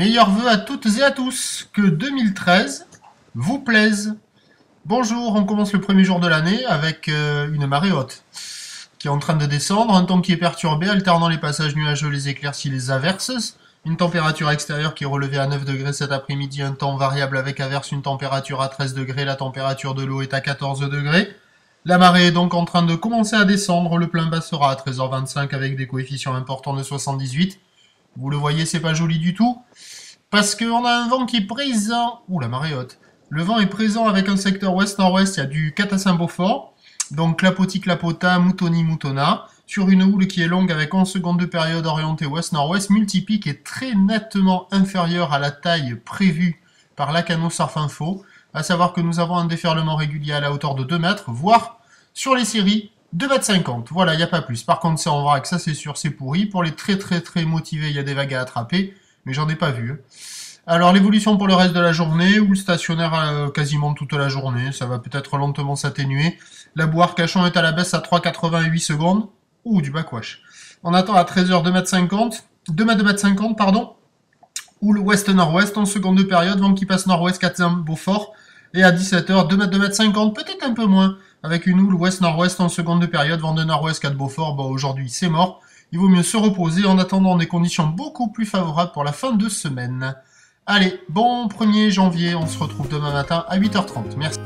meilleurs voeux à toutes et à tous. Que 2013 vous plaise. Bonjour, on commence le premier jour de l'année avec euh, une marée haute qui est en train de descendre, un temps qui est perturbé, alternant les passages nuageux, les éclaircies, les averses, une température extérieure qui est relevée à 9 degrés cet après-midi, un temps variable avec averse, une température à 13 degrés, la température de l'eau est à 14 degrés. La marée est donc en train de commencer à descendre, le plein bas sera à 13h25 avec des coefficients importants de 78. Vous le voyez, c'est pas joli du tout, parce qu'on a un vent qui est présent... Ouh, la marée haute. Le vent est présent avec un secteur ouest-nord-ouest, il y a du Catassin Beaufort, donc Clapoti Clapota, Moutoni Moutona, sur une houle qui est longue avec 11 secondes de période orientée ouest-nord-ouest, multipique est très nettement inférieure à la taille prévue par Lacano Surf Info, à savoir que nous avons un déferlement régulier à la hauteur de 2 mètres, voire sur les séries 2 mètres 50. Voilà, il n'y a pas plus. Par contre, c'est en vrac, ça c'est sûr, c'est pourri. Pour les très très très motivés, il y a des vagues à attraper, mais j'en ai pas vu. Hein. Alors l'évolution pour le reste de la journée, ou le stationnaire euh, quasiment toute la journée, ça va peut-être lentement s'atténuer. La boire cachon est à la baisse à 3,88 secondes. Ouh, du backwash. On attend à 13h 2m50, 2 m 2m50, pardon. Ou le ouest-nord-ouest en seconde de période, vent qui passe nord-ouest 4 Beaufort. Et à 17h, 2 m 2m50, peut-être un peu moins, avec une houle ouest-nord-ouest en seconde de période, vent de nord-ouest 4 Beaufort. Bon, aujourd'hui, c'est mort. Il vaut mieux se reposer en attendant des conditions beaucoup plus favorables pour la fin de semaine. Allez, bon 1er janvier, on se retrouve demain matin à 8h30. Merci.